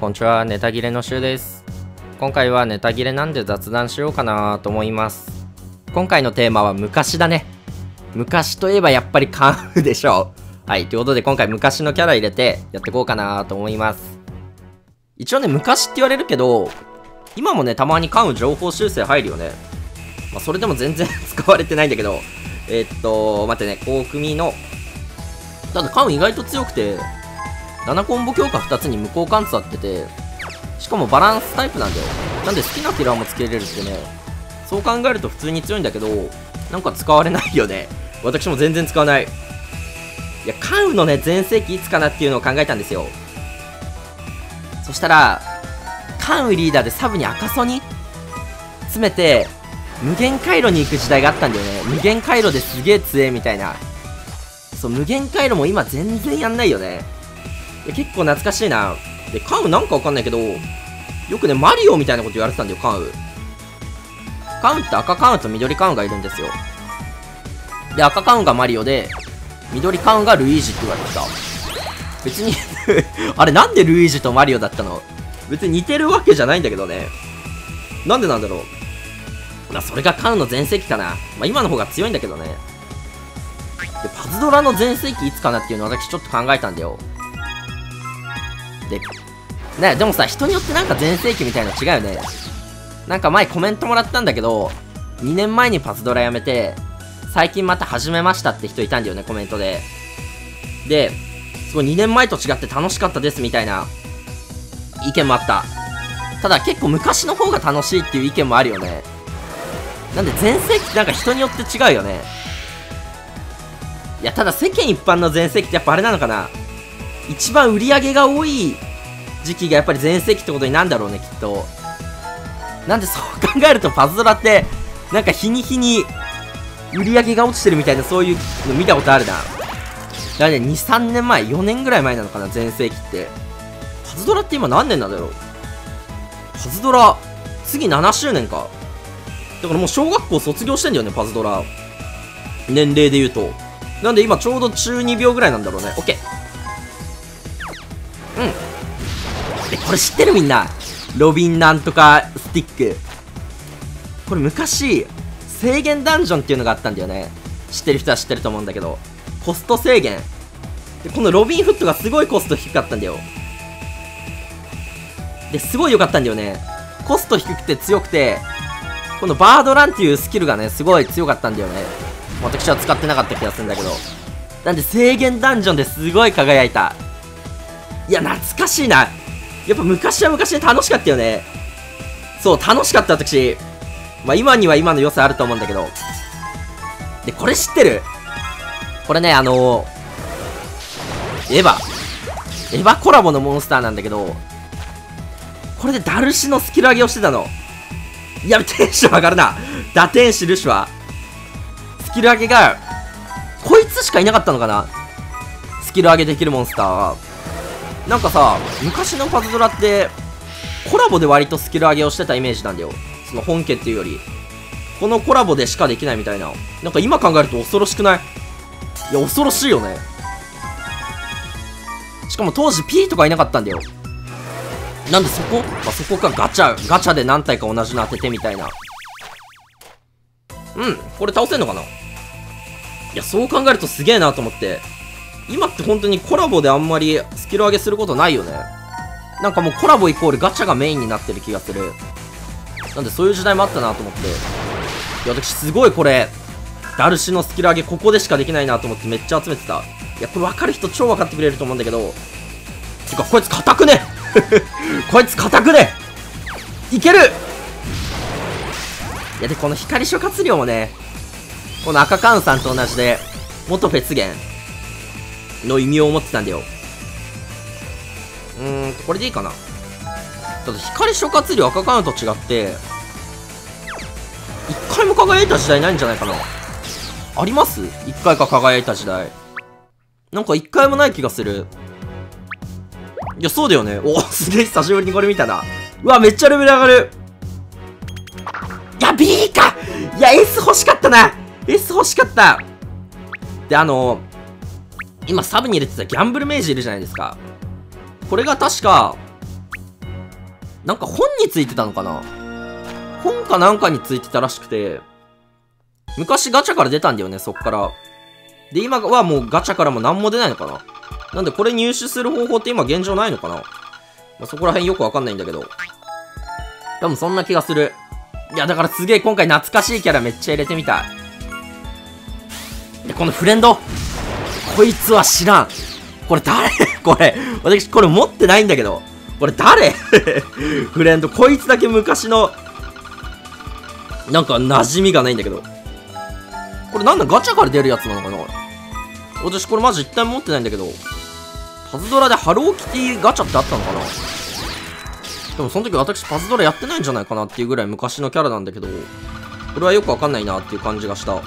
こんにちは、ネタ切れのしゅうです。今回はネタ切れなんで雑談しようかなと思います。今回のテーマは昔だね。昔といえばやっぱりカンフでしょう。はい、ということで今回昔のキャラ入れてやっていこうかなと思います。一応ね、昔って言われるけど、今もね、たまにカンフ情報修正入るよね。まあ、それでも全然 使われてないんだけど、えーっと、待ってね、こう組の、ただカンフ意外と強くて、7コンボ強化2つに無効貫通あってて、しかもバランスタイプなんだよ。なんで好きなキラーもつけれるってね、そう考えると普通に強いんだけど、なんか使われないよね。私も全然使わない。いや、カウのね、全盛期いつかなっていうのを考えたんですよ。そしたら、カウリーダーでサブに赤ソに詰めて、無限回路に行く時代があったんだよね。無限回路ですげえ強えみたいな。そう、無限回路も今全然やんないよね。いや結構懐かしいな。で、カウなんかわかんないけど、よくね、マリオみたいなこと言われてたんだよ、カウ。カウって赤カウンと緑カウがいるんですよ。で、赤カウがマリオで、緑カウがルイージって言われてた。別に あれなんでルイージとマリオだったの？別に似てるわけじゃないんだけどね。なんでなんだろう？まあ、それがカウの全盛期かな。まあ、今の方が強いんだけどね。で、パズドラの全盛期いつかなっていうのを私ちょっと考えたんだよ。で、ね、でもさ、人によってなんか全盛期みたいな違うよね。なんか前コメントもらったんだけど、2年前にパズドラやめて、最近また始めましたって人いたんだよね、コメントで。で、すごい2年前と違って楽しかったですみたいな意見もあった。ただ結構昔の方が楽しいっていう意見もあるよね。なんで全盛期ってなんか人によって違うよね。いや、ただ世間一般の全盛期ってやっぱあれなのかな一番売り上げが多い時期がやっぱり全盛期ってことになんだろうね、きっと。なんでそう考えるとパズドラって、なんか日に日に売り上げが落ちてるみたいなそういうの見たことあるな。だからね、2、3年前、4年ぐらい前なのかな、全盛期って。パズドラって今何年なんだろうパズドラ、次7周年か。だからもう小学校卒業してんだよね、パズドラ。年齢で言うと。なんで今ちょうど中2秒ぐらいなんだろうね。オッケー。うん。で、これ知ってるみんな。ロビンなんとかスティック。これ昔、制限ダンジョンっていうのがあったんだよね。知ってる人は知ってると思うんだけど。コスト制限。で、このロビンフットがすごいコスト低かったんだよ。で、すごい良かったんだよね。コスト低くて強くて、このバードランっていうスキルがね、すごい強かったんだよね。私は使ってなかった気がするんだけど。なんで制限ダンジョンですごい輝いた。いや、懐かしいな。やっぱ昔は昔で楽しかったよね。そう、楽しかった私。まあ今には今の良さあると思うんだけど。で、これ知ってる？これね、あのー、エヴァ。エヴァコラボのモンスターなんだけど、これでダルシのスキル上げをしてたの。いや、テンション上がるな。打天使ルシュは。スキル上げが、こいつしかいなかったのかなスキル上げできるモンスターは。なんかさ、昔のパズドラって、コラボで割とスキル上げをしてたイメージなんだよ。その本家っていうより。このコラボでしかできないみたいな。なんか今考えると恐ろしくない？いや、恐ろしいよね。しかも当時 P とかいなかったんだよ。なんでそこ、まあ、そこかガチャ、ガチャで何体か同じの当ててみたいな。うん、これ倒せんのかな？いや、そう考えるとすげえなと思って。今って本当にコラボであんまりスキル上げすることないよね。なんかもうコラボイコールガチャがメインになってる気がする。なんでそういう時代もあったなと思って。いや、私すごいこれ、ダルシのスキル上げここでしかできないなと思ってめっちゃ集めてた。いや、これ分かる人超分かってくれると思うんだけど。てか、こいつ硬くね こいつ硬くねいけるいや、で、この光諸活量もね、この赤カウンさんと同じで、元フェツゲンの意味を持ってたんだよ。うーんと、これでいいかな。だって光諸活量赤カウンと違って、一回も輝いた時代ないんじゃないかな。あります？一回か輝いた時代。なんか一回もない気がする。いや、そうだよね。お、すげえ久しぶりにこれ見たな。うわ、めっちゃレベル上がる。いや、B かいや、S 欲しかったな !S 欲しかったで、あの今サブに入れてたギャンブルメイジいるじゃないですか。これが確か、なんか本についてたのかな本かなんかについてたらしくて、昔ガチャから出たんだよね、そっから。で、今はもうガチャからも何も出ないのかななんでこれ入手する方法って今現状ないのかな、まあ、そこら辺よくわかんないんだけど。多分そんな気がする。いや、だからすげえ今回懐かしいキャラめっちゃ入れてみたい。で、このフレンドこいつは知らん。これ誰？これ、私これ持ってないんだけど。これ誰？フレンド、こいつだけ昔の、なんか馴染みがないんだけど。これなんだ？ガチャから出るやつなのかな？私これマジ一体持ってないんだけど。パズドラでハローキティガチャってあったのかな？でもその時私パズドラやってないんじゃないかなっていうぐらい昔のキャラなんだけど、これはよくわかんないなっていう感じがした。